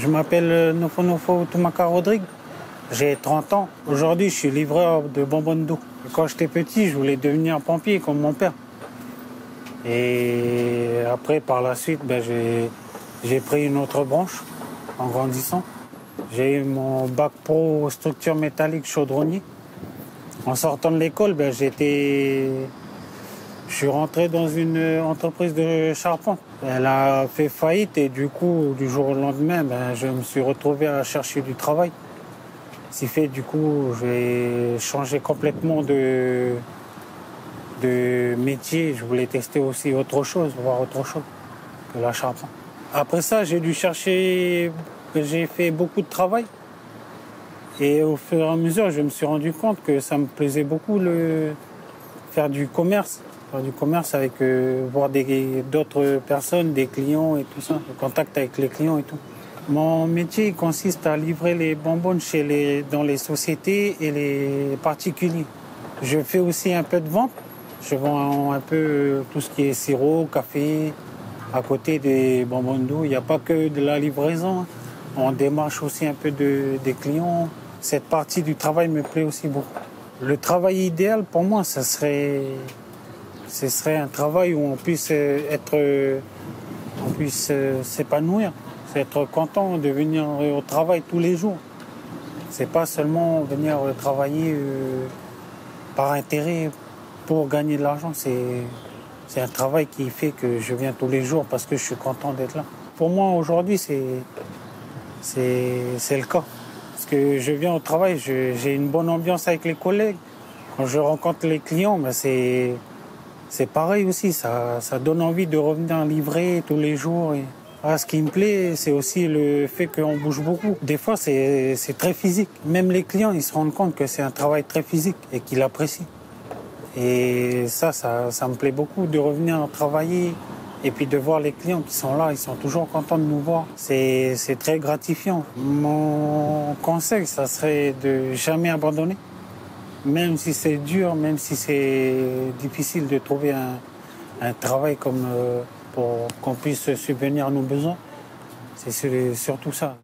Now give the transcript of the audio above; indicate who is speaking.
Speaker 1: Je m'appelle Nofonofo Tumaka Rodrigue. J'ai 30 ans. Aujourd'hui, je suis livreur de bonbonnes d'eau. Quand j'étais petit, je voulais devenir pompier comme mon père. Et après, par la suite, ben, j'ai pris une autre branche en grandissant. J'ai eu mon bac pro structure métallique chaudronnier. En sortant de l'école, ben, j'étais je suis rentré dans une entreprise de charpente. Elle a fait faillite et du coup, du jour au lendemain, ben, je me suis retrouvé à chercher du travail. Ce qui fait du coup, j'ai changé complètement de, de métier. Je voulais tester aussi autre chose, voir autre chose que la charpente. Après ça, j'ai dû chercher, j'ai fait beaucoup de travail. Et au fur et à mesure, je me suis rendu compte que ça me plaisait beaucoup le faire du commerce du commerce avec euh, voir d'autres personnes, des clients et tout ça, le contact avec les clients et tout. Mon métier consiste à livrer les bonbonnes chez les, dans les sociétés et les particuliers. Je fais aussi un peu de vente. Je vends un peu euh, tout ce qui est sirop, café, à côté des bonbonnes d'eau. Il n'y a pas que de la livraison. Hein. On démarche aussi un peu de, des clients. Cette partie du travail me plaît aussi beaucoup. Le travail idéal pour moi, ce serait ce serait un travail où on puisse euh, être, euh, on puisse euh, s'épanouir, être content de venir au travail tous les jours. C'est pas seulement venir travailler par intérêt pour gagner de l'argent. C'est, un travail qui fait que je viens tous les jours parce que je suis content d'être là. Pour moi, aujourd'hui, c'est, c'est, c'est le cas. Parce que je viens au travail, j'ai une bonne ambiance avec les collègues. Quand je rencontre les clients, ben c'est, c'est pareil aussi, ça, ça donne envie de revenir livrer tous les jours. Et... Ah, ce qui me plaît, c'est aussi le fait qu'on bouge beaucoup. Des fois, c'est très physique. Même les clients, ils se rendent compte que c'est un travail très physique et qu'ils l'apprécient. Et ça, ça, ça me plaît beaucoup de revenir travailler et puis de voir les clients qui sont là, ils sont toujours contents de nous voir. C'est très gratifiant. Mon conseil, ça serait de jamais abandonner même si c'est dur, même si c'est difficile de trouver un, travail comme euh, pour qu'on puisse subvenir à nos besoins, c'est surtout ça.